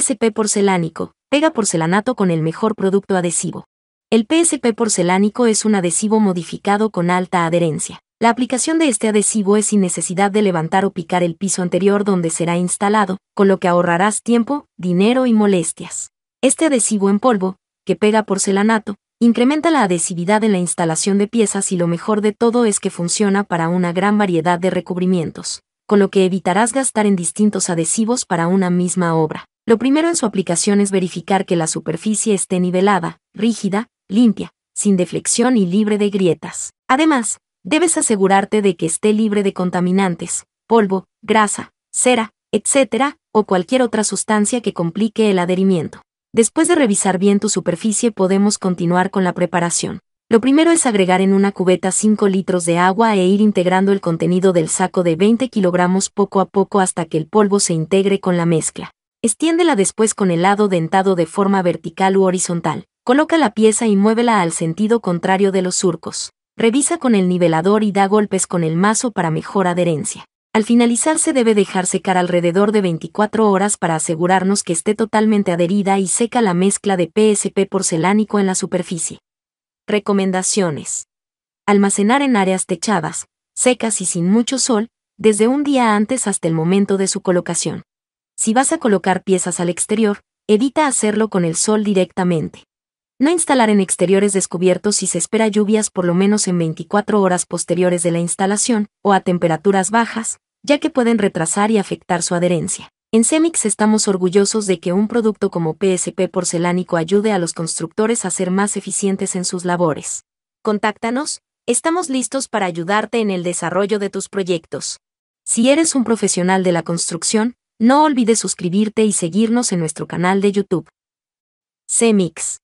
PSP porcelánico, pega porcelanato con el mejor producto adhesivo. El PSP porcelánico es un adhesivo modificado con alta adherencia. La aplicación de este adhesivo es sin necesidad de levantar o picar el piso anterior donde será instalado, con lo que ahorrarás tiempo, dinero y molestias. Este adhesivo en polvo, que pega porcelanato, incrementa la adhesividad en la instalación de piezas y lo mejor de todo es que funciona para una gran variedad de recubrimientos, con lo que evitarás gastar en distintos adhesivos para una misma obra. Lo primero en su aplicación es verificar que la superficie esté nivelada, rígida, limpia, sin deflexión y libre de grietas. Además, debes asegurarte de que esté libre de contaminantes, polvo, grasa, cera, etc., o cualquier otra sustancia que complique el adherimiento. Después de revisar bien tu superficie podemos continuar con la preparación. Lo primero es agregar en una cubeta 5 litros de agua e ir integrando el contenido del saco de 20 kilogramos poco a poco hasta que el polvo se integre con la mezcla. Extiéndela después con el lado dentado de forma vertical u horizontal. Coloca la pieza y muévela al sentido contrario de los surcos. Revisa con el nivelador y da golpes con el mazo para mejor adherencia. Al finalizar se debe dejar secar alrededor de 24 horas para asegurarnos que esté totalmente adherida y seca la mezcla de PSP porcelánico en la superficie. Recomendaciones. Almacenar en áreas techadas, secas y sin mucho sol, desde un día antes hasta el momento de su colocación. Si vas a colocar piezas al exterior, evita hacerlo con el sol directamente. No instalar en exteriores descubiertos si se espera lluvias por lo menos en 24 horas posteriores de la instalación, o a temperaturas bajas, ya que pueden retrasar y afectar su adherencia. En Semix estamos orgullosos de que un producto como PSP porcelánico ayude a los constructores a ser más eficientes en sus labores. Contáctanos, estamos listos para ayudarte en el desarrollo de tus proyectos. Si eres un profesional de la construcción, no olvides suscribirte y seguirnos en nuestro canal de YouTube. CEMIX